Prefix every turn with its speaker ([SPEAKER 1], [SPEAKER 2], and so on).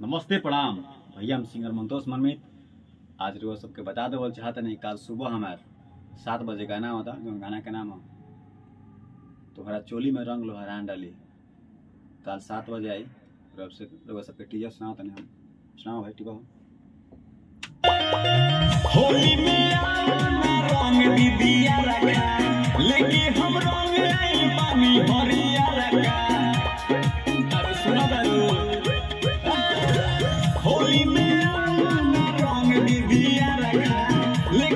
[SPEAKER 1] नमस्ते प्रणाम। भैया, हम सिंगर मंतोष मनमित। आज रोज सबके बता देवल चाहते नहीं कल सुबह हमार सात बजे गाना होता, जो गाना के नाम हो। तुम्हारा चोली में रंग लोहरान डाली। कल सात बजे आई। रब से लोग सबके टीचर सुनाओ तनी हम। सुनाओ भाई टिको
[SPEAKER 2] होली रखा हम रंग आई पानी